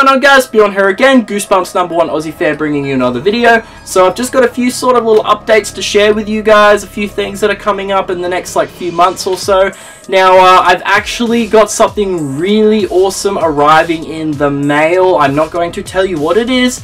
going on guys? Bjorn here again, Goosebumps number one Aussie fan bringing you another video. So I've just got a few sort of little updates to share with you guys, a few things that are coming up in the next like few months or so. Now uh, I've actually got something really awesome arriving in the mail. I'm not going to tell you what it is,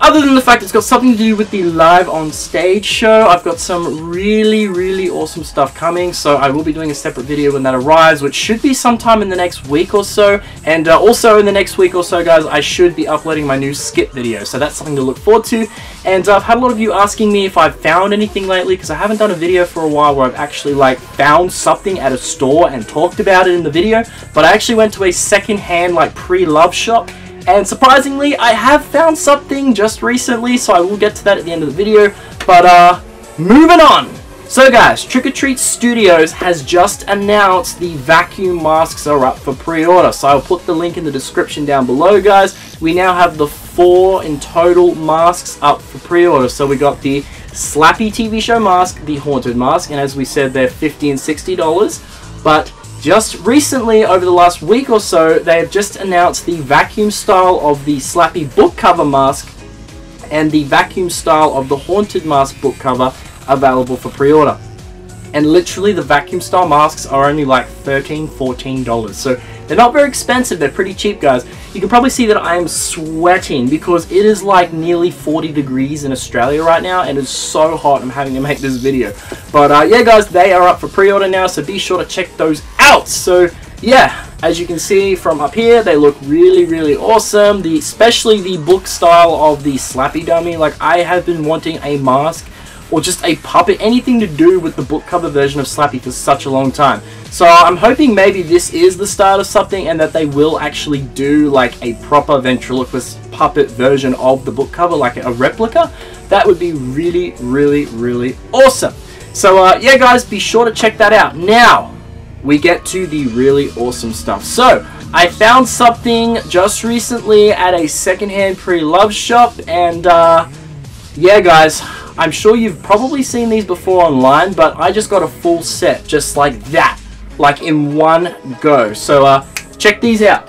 other than the fact it's got something to do with the live on stage show, I've got some really, really awesome stuff coming. So I will be doing a separate video when that arrives, which should be sometime in the next week or so. And uh, also in the next week or so, guys, I should be uploading my new skip video. So that's something to look forward to. And uh, I've had a lot of you asking me if I've found anything lately, because I haven't done a video for a while where I've actually like found something at a store and talked about it in the video. But I actually went to a second-hand like pre-love shop and surprisingly, I have found something just recently, so I will get to that at the end of the video. But, uh, moving on! So guys, Trick or Treat Studios has just announced the vacuum masks are up for pre-order. So I'll put the link in the description down below, guys. We now have the four in total masks up for pre-order. So we got the Slappy TV show mask, the Haunted mask, and as we said, they're 50 and $60. But just recently, over the last week or so, they have just announced the vacuum style of the Slappy book cover mask and the vacuum style of the Haunted mask book cover available for pre-order. And literally the vacuum style masks are only like $13, $14. So they're not very expensive, they're pretty cheap guys. You can probably see that I am sweating because it is like nearly 40 degrees in Australia right now and it's so hot I'm having to make this video. But uh, yeah guys, they are up for pre-order now so be sure to check those out. So yeah, as you can see from up here, they look really, really awesome. The Especially the book style of the Slappy Dummy. Like I have been wanting a mask or just a puppet, anything to do with the book cover version of Slappy for such a long time. So I'm hoping maybe this is the start of something and that they will actually do like a proper ventriloquist puppet version of the book cover, like a replica. That would be really, really, really awesome. So uh, yeah guys, be sure to check that out. Now, we get to the really awesome stuff. So, I found something just recently at a secondhand pre-love shop and uh, yeah guys, I'm sure you've probably seen these before online, but I just got a full set just like that, like in one go. So uh, check these out.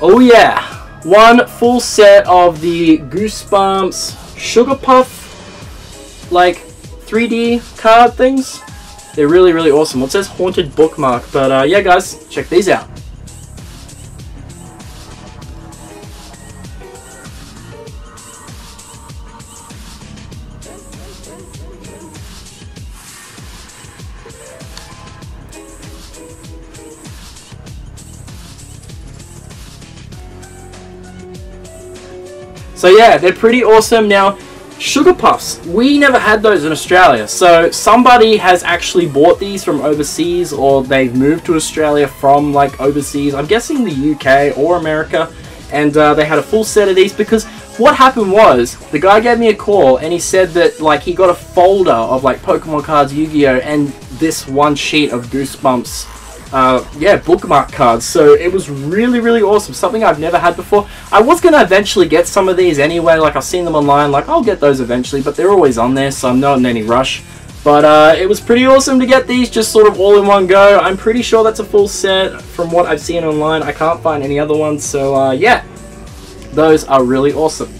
Oh yeah, one full set of the Goosebumps Sugar Puff, like 3D card things. They're really, really awesome. Well, it says Haunted Bookmark, but uh, yeah guys, check these out. So yeah, they're pretty awesome. Now, Sugar Puffs, we never had those in Australia. So somebody has actually bought these from overseas or they've moved to Australia from like overseas. I'm guessing the UK or America. And uh, they had a full set of these because what happened was the guy gave me a call and he said that like he got a folder of like Pokemon cards, Yu-Gi-Oh! and this one sheet of Goosebumps uh, yeah, bookmark cards. So it was really, really awesome. Something I've never had before. I was going to eventually get some of these anyway. Like, I've seen them online. Like, I'll get those eventually. But they're always on there, so I'm not in any rush. But uh, it was pretty awesome to get these just sort of all in one go. I'm pretty sure that's a full set from what I've seen online. I can't find any other ones. So, uh, yeah. Those are really awesome.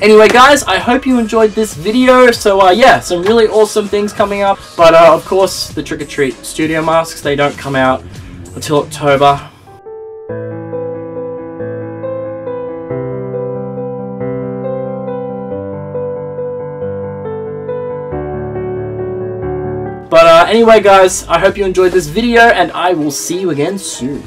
Anyway guys, I hope you enjoyed this video. So uh, yeah, some really awesome things coming up. But uh, of course, the Trick or Treat studio masks, they don't come out until October. But uh, anyway guys, I hope you enjoyed this video and I will see you again soon.